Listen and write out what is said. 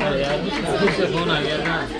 É, é bom na guerra. Né?